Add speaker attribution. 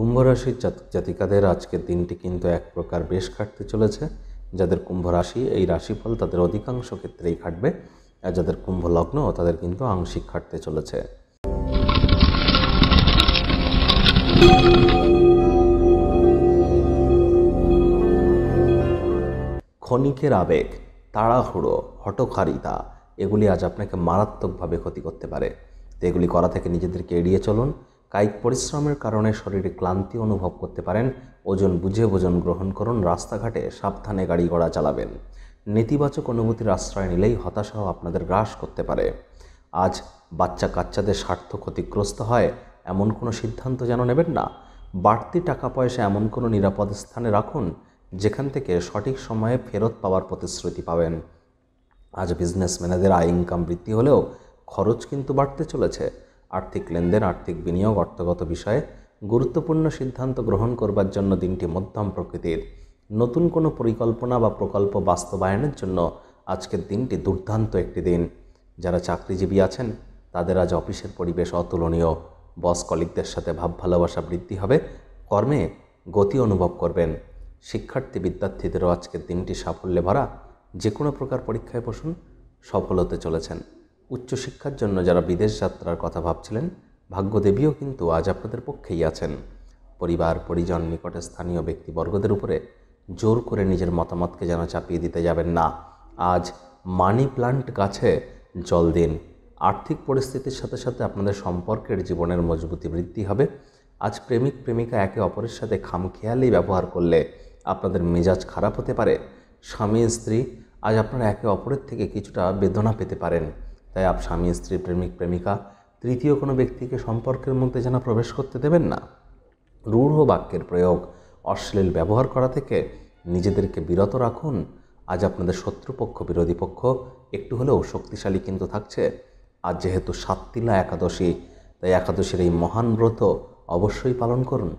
Speaker 1: কুম্ভ রাশির জাতক জাতিকাদের আজকের দিনটি কিন্তু এক প্রকার বেশ কাটতে চলেছে। যাদের কুম্ভ রাশি, এই রাশিফল তাদের অধিকাংশ ক্ষেত্রেই খাটবে, আর যাদের কুম্ভ লগ্ন, তাদের কিন্তু আংশিক খাটতে চলেছে। ক্ষণিকের আবেগ, তাড়াহুড়ো হটকারিতা এগুলি আজ আপনাকে মারাত্মকভাবে ক্ষতি করতে পারে। তো এগুলি করা থেকে নিজেদেরকে এড়িয়ে চলুন। কায়িক পরিশ্রমের কারণে শরীরে ক্লান্তি অনুভব করতে পারেন। ওজন বুঝে ওজন গ্রহণ করুন। রাস্তাঘাটে সাবধানে গাড়ি ঘোড়া চালাবেন। নেতিবাচক অনুভূতির আশ্রয় নিলেই হতাশাও আপনাদের গ্রাস করতে পারে। আজ বাচ্চা কাচ্চাদের স্বার্থ ক্ষতিগ্রস্ত হয়, এমন কোনো সিদ্ধান্ত যেন নেবেন না। বাড়তি টাকা পয়সা এমন কোনো নিরাপদ স্থানে রাখুন, যেখান থেকে সঠিক সময়ে ফেরত পাওয়ার প্রতিশ্রুতি পাবেন। আজ বিজনেসম্যানেদের আয় ইনকাম বৃদ্ধি হলেও খরচ কিন্তু বাড়তে চলেছে। আর্থিক লেনদেন, আর্থিক বিনিয়োগ, অর্থগত বিষয়ে গুরুত্বপূর্ণ সিদ্ধান্ত গ্রহণ করবার জন্য দিনটি মধ্যম প্রকৃতির। নতুন কোনো পরিকল্পনা বা প্রকল্প বাস্তবায়নের জন্য আজকের দিনটি দুর্দান্ত একটি দিন। যারা চাকরিজীবী আছেন, তাদের আজ অফিসের পরিবেশ অতুলনীয়। বস কলিকদের সাথে ভাব ভালোবাসা বৃদ্ধি হবে, কর্মে গতি অনুভব করবেন। শিক্ষার্থী, বিদ্যার্থীদেরও আজকের দিনটি সাফল্যে ভরা। যে কোনো প্রকার পরীক্ষায় বসুন সফল হতে চলেছেন। উচ্চশিক্ষার জন্য যারা বিদেশ যাত্রার কথা ভাবছিলেন, ভাগ্যদেবীও কিন্তু আজ আপনাদের পক্ষেই আছেন। পরিবার, পরিজন, নিকটে স্থানীয় ব্যক্তিবর্গদের উপরে জোর করে নিজের মতামতকে যেন চাপিয়ে দিতে যাবেন না। আজ মানি প্লান্ট গাছে জল দিন। আর্থিক পরিস্থিতির সাথে সাথে আপনাদের সম্পর্কের জীবনের মজবুতি বৃদ্ধি হবে। আজ প্রেমিক, প্রেমিকা একে অপরের সাথে খামখেয়ালি ব্যবহার করলে আপনাদের মেজাজ খারাপ হতে পারে। স্বামী, স্ত্রী আজ আপনারা একে অপরের থেকে কিছুটা বেদনা পেতে পারেন। তাই আপ স্বামী, স্ত্রী, প্রেমিক, প্রেমিকা, তৃতীয় কোনো ব্যক্তিকে সম্পর্কের মধ্যে যেন প্রবেশ করতে দেবেন না। রূঢ় বাক্যের প্রয়োগ, অশ্লীল ব্যবহার করা থেকে নিজেদেরকে বিরত রাখুন। আজ আপনাদের শত্রুপক্ষ, বিরোধী পক্ষ একটু হলেও শক্তিশালী কিন্তু থাকছে। আজ যেহেতু সাততিলা একাদশী, তাই একাদশীর এই মহান ব্রত অবশ্যই পালন করুন।